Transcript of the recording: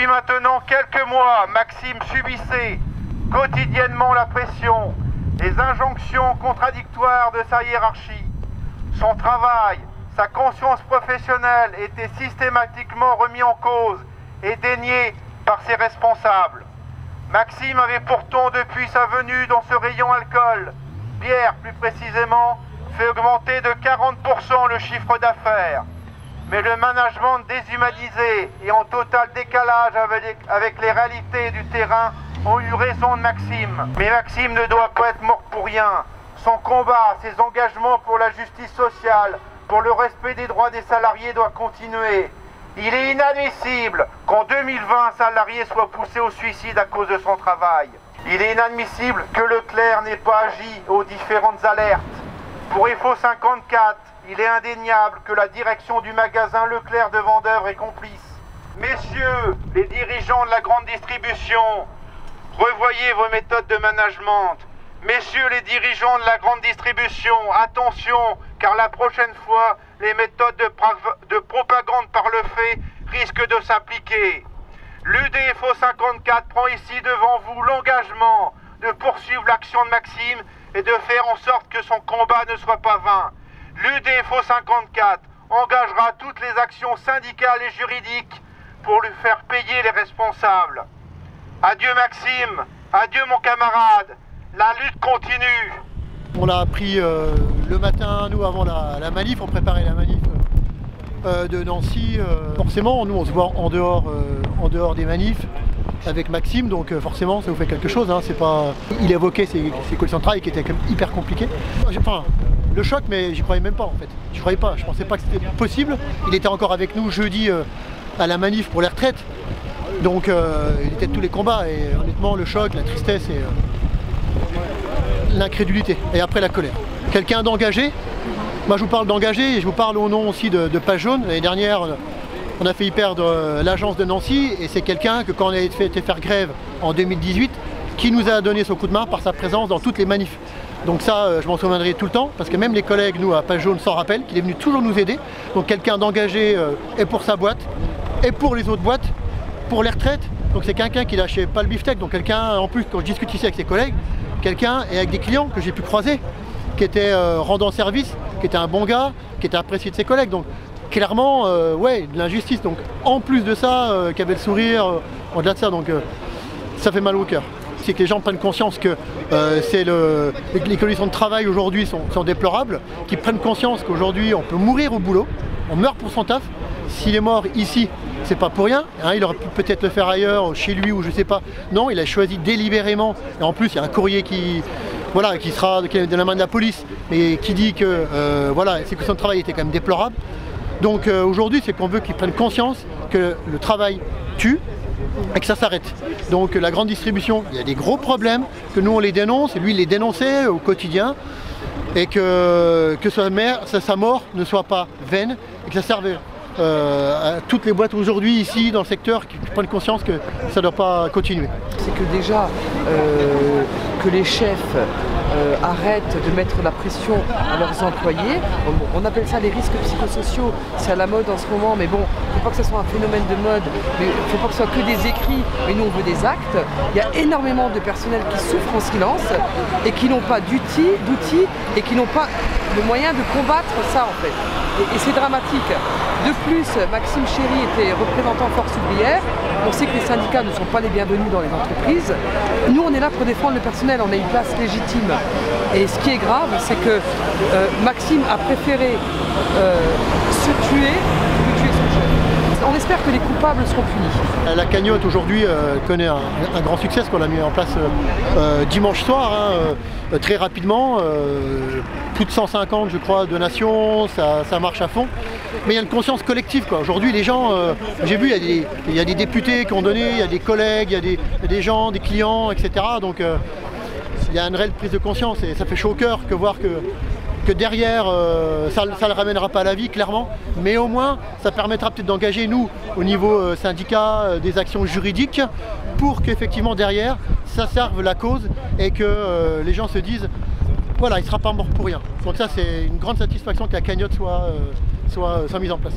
Depuis maintenant quelques mois, Maxime subissait quotidiennement la pression, les injonctions contradictoires de sa hiérarchie. Son travail, sa conscience professionnelle étaient systématiquement remis en cause et déniés par ses responsables. Maxime avait pourtant, depuis sa venue dans ce rayon alcool, bière plus précisément, fait augmenter de 40% le chiffre d'affaires. Mais le management déshumanisé et en total décalage avec, les réalités du terrain ont eu raison de Maxime. Mais Maxime ne doit pas être mort pour rien. Son combat, ses engagements pour la justice sociale, pour le respect des droits des salariés doit continuer. Il est inadmissible qu'en 2020, un salarié soit poussé au suicide à cause de son travail. Il est inadmissible que Leclerc n'ait pas agi aux différentes alertes. Pour EFO 54, il est indéniable que la direction du magasin Leclerc de Vendeur est complice. Messieurs, les dirigeants de la grande distribution, revoyez vos méthodes de management. Messieurs les dirigeants de la grande distribution, attention, car la prochaine fois, les méthodes de, de propagande par le fait risquent de s'appliquer. L'UDFO 54 prend ici devant vous l'engagement de poursuivre l'action de Maxime et de faire en sorte que son combat ne soit pas vain. L'UDFO 54 engagera toutes les actions syndicales et juridiques pour lui faire payer les responsables. Adieu Maxime, adieu mon camarade, la lutte continue. On l'a appris euh, le matin, nous, avant la, manif, on préparait la manif euh, de Nancy. Euh, forcément, nous, on se voit en dehors, en dehors des manifs avec Maxime, donc forcément, ça vous fait quelque chose. Hein, pas... Il évoquait ses, conditions de travail qui étaient quand même hyper compliquées. Enfin, le choc, mais j'y croyais même pas en fait. J'y croyais pas, je pensais pas que c'était possible. Il était encore avec nous jeudi à la manif pour les retraites. Donc il était de tous les combats et honnêtement le choc, la tristesse et l'incrédulité et après la colère. Quelqu'un d'engagé, moi je vous parle d'engagé et je vous parle au nom aussi de, Page Jaune. L'année dernière, on a failli perdre euh, l'agence de Nancy et c'est quelqu'un que quand on a été faire grève en 2018, qui nous a donné son coup de main par sa présence dans toutes les manifs. Donc ça, euh, je m'en souviendrai tout le temps, parce que même les collègues, nous, à Page Jaune, s'en rappellent, qu'il est venu toujours nous aider. Donc quelqu'un d'engagé euh, et pour sa boîte, et pour les autres boîtes, pour les retraites. Donc c'est quelqu'un qui lâchait pas le beefsteak, donc quelqu'un, en plus, quand je discute ici avec ses collègues, quelqu'un et avec des clients que j'ai pu croiser, qui était euh, rendant service, qui était un bon gars, qui était apprécié de ses collègues. Clairement, euh, ouais, de l'injustice. Donc en plus de ça, euh, qui avait le sourire, au-delà de ça, donc ça fait mal au cœur. C'est que les gens prennent conscience que c'est le, les conditions de travail aujourd'hui sont, sont, déplorables, qu'ils prennent conscience qu'aujourd'hui on peut mourir au boulot, on meurt pour son taf. S'il est mort ici, c'est pas pour rien. Hein, il aurait pu peut-être le faire ailleurs, chez lui ou je sais pas. Non, il a choisi délibérément. Et en plus, il y a un courrier qui, voilà, qui sera de la main de la police, mais qui dit que euh, voilà, c'est que son travail était quand même déplorable. Donc euh, aujourd'hui, c'est qu'on veut qu'ils prennent conscience que le travail tue et que ça s'arrête. Donc la grande distribution, il y a des gros problèmes, que nous on les dénonce, et lui il les dénonçait au quotidien, et que, que sa, mort ne soit pas vaine, et que ça serve euh, à toutes les boîtes aujourd'hui ici dans le secteur qui prennent conscience que ça ne doit pas continuer. C'est que déjà euh, que les chefs euh, arrêtent de mettre la pression à leurs employés. On, appelle ça les risques psychosociaux, c'est à la mode en ce moment, mais bon, faut pas que ce soit un phénomène de mode, mais il ne faut pas que ce soit que des écrits, mais nous on veut des actes. Il y a énormément de personnel qui souffrent en silence et qui n'ont pas d'outils et qui n'ont pas le moyen de combattre ça en fait. Et, c'est dramatique. De plus, Maxime Chéry était représentant force ouvrière. On sait que les syndicats ne sont pas les bienvenus dans les entreprises. Nous, on est là pour défendre le personnel, on a une place légitime. Et ce qui est grave, c'est que euh, Maxime a préféré euh, se tuer que tuer son chef. On espère que les coupables seront punis. La cagnotte aujourd'hui euh, connaît un, grand succès, ce qu'on a mis en place dimanche soir, hein, très rapidement. plus de 150, je crois, donations, ça, ça marche à fond. Mais il y a une conscience collective. Aujourd'hui, les gens, j'ai vu, il y, a des députés qui ont donné, il y a des collègues, il y a des gens, des clients, etc. Donc il y a une réelle prise de conscience et ça fait chaud au cœur que voir que, que derrière, euh, ça ne le ramènera pas à la vie, clairement, mais au moins, ça permettra peut-être d'engager, nous, au niveau euh, syndicat, euh, des actions juridiques, pour qu'effectivement, derrière, ça serve la cause et que les gens se disent, voilà, il ne sera pas mort pour rien. Donc ça, c'est une grande satisfaction que la cagnotte soit, soit mise en place.